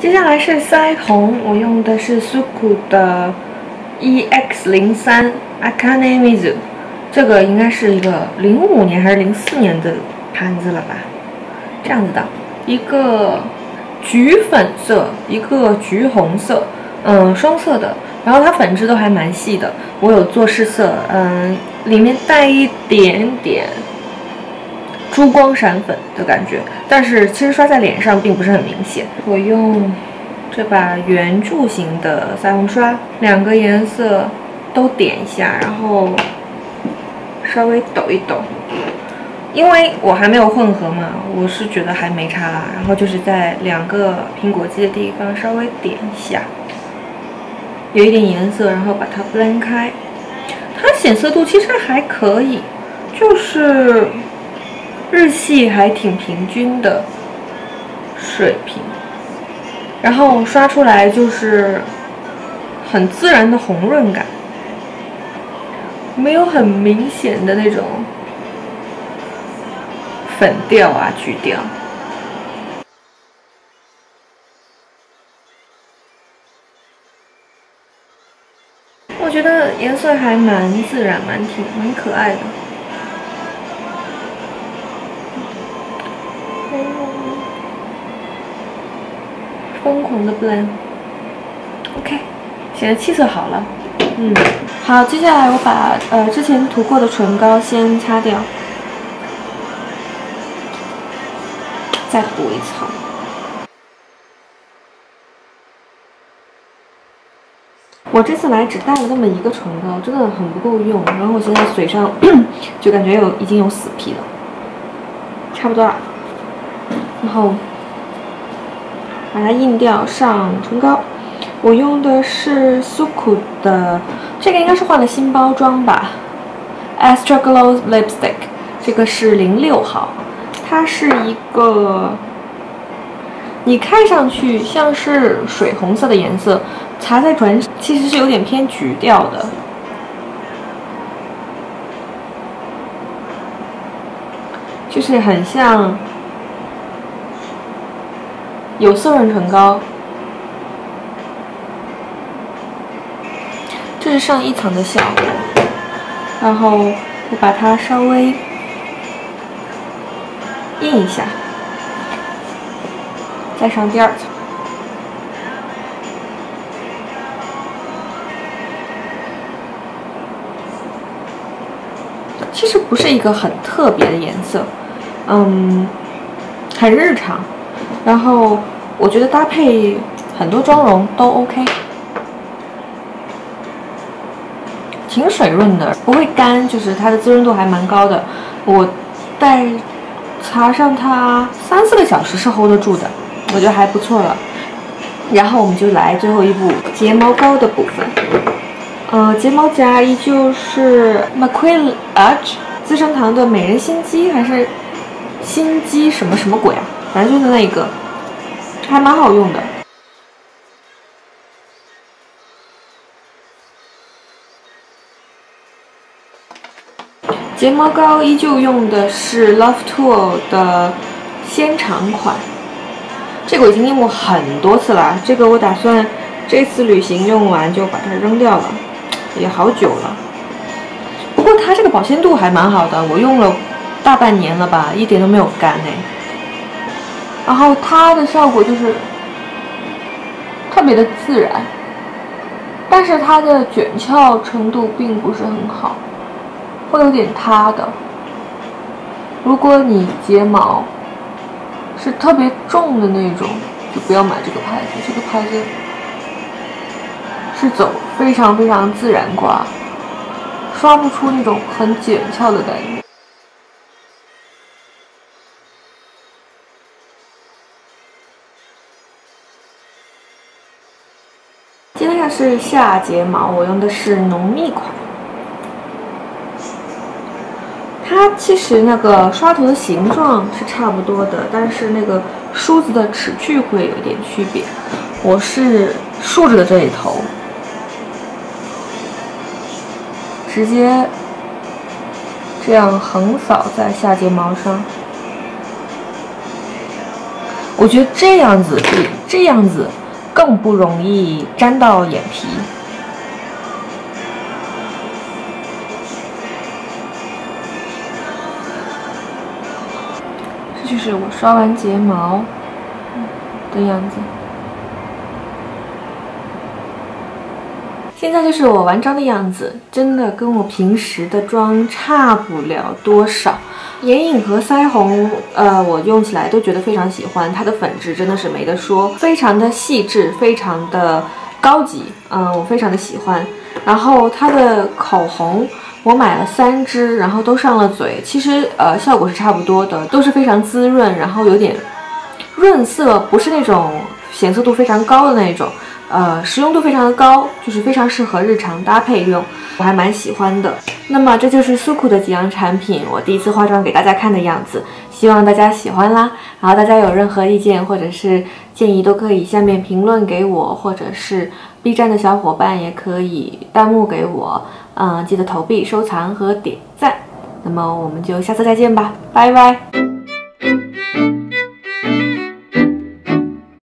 接下来是腮红，我用的是 Suku 的 EX 零三 Akane Mizu，这个应该是一个零五年还是零四年的盘子了吧？这样子的，一个橘粉色，一个橘红色，嗯，双色的。然后它粉质都还蛮细的，我有做试色，嗯，里面带一点点珠光闪粉的感觉，但是其实刷在脸上并不是很明显。我用这把圆柱形的腮红刷，两个颜色都点一下，然后稍微抖一抖，因为我还没有混合嘛，我是觉得还没差啦。然后就是在两个苹果肌的地方稍微点一下。有一点颜色，然后把它 blend 开，它显色度其实还可以，就是日系还挺平均的水平，然后刷出来就是很自然的红润感，没有很明显的那种粉调啊橘调。我觉得颜色还蛮自然，蛮挺蛮可爱的。疯狂的 blend，OK，显得气色好了。嗯，好，接下来我把呃之前涂过的唇膏先擦掉，再补一层。我这次来只带了那么一个唇膏，真的很不够用。然后我现在嘴上 就感觉有已经有死皮了，差不多了。然后把它印掉，上唇膏。我用的是 Suku 的，这个应该是换了新包装吧，Extra Glow Lipstick，这个是零六号，它是一个。你看上去像是水红色的颜色，擦在唇其实是有点偏橘调的，就是很像有色润唇膏。这是上一层的效果，然后我把它稍微印一下。再上第二层，其实不是一个很特别的颜色，嗯，很日常，然后我觉得搭配很多妆容都 OK，挺水润的，不会干，就是它的滋润度还蛮高的，我带擦上它三四个小时是 hold 得住的。我觉得还不错了，然后我们就来最后一步睫毛膏的部分。呃，睫毛夹依旧是 McQueen Arch 资生堂的美人心机还是心机什么什么鬼啊？反正就是那一个，还蛮好用的。睫毛膏依旧用的是 Love Tool 的纤长款。这个我已经用过很多次了，这个我打算这次旅行用完就把它扔掉了，也好久了。不过它这个保鲜度还蛮好的，我用了大半年了吧，一点都没有干哎。然后它的效果就是特别的自然，但是它的卷翘程度并不是很好，会有点塌的。如果你睫毛，是特别重的那种，就不要买这个牌子。这个牌子是走非常非常自然刮，刷不出那种很卷翘的感觉。接下来是下睫毛，我用的是浓密款。它其实那个刷头的形状是差不多的，但是那个梳子的齿距会有一点区别。我是竖着的这一头，直接这样横扫在下睫毛上。我觉得这样子比这样子更不容易粘到眼皮。这就是我刷完睫毛的样子。现在就是我完妆的样子，真的跟我平时的妆差不了多少。眼影和腮红，呃，我用起来都觉得非常喜欢，它的粉质真的是没得说，非常的细致，非常的高级，嗯，我非常的喜欢。然后它的口红，我买了三支，然后都上了嘴，其实呃效果是差不多的，都是非常滋润，然后有点润色，不是那种显色度非常高的那种。呃，实用度非常的高，就是非常适合日常搭配用，我还蛮喜欢的。那么这就是苏酷的几样产品，我第一次化妆给大家看的样子，希望大家喜欢啦。然后大家有任何意见或者是建议，都可以下面评论给我，或者是 B 站的小伙伴也可以弹幕给我。嗯，记得投币、收藏和点赞。那么我们就下次再见吧，拜拜。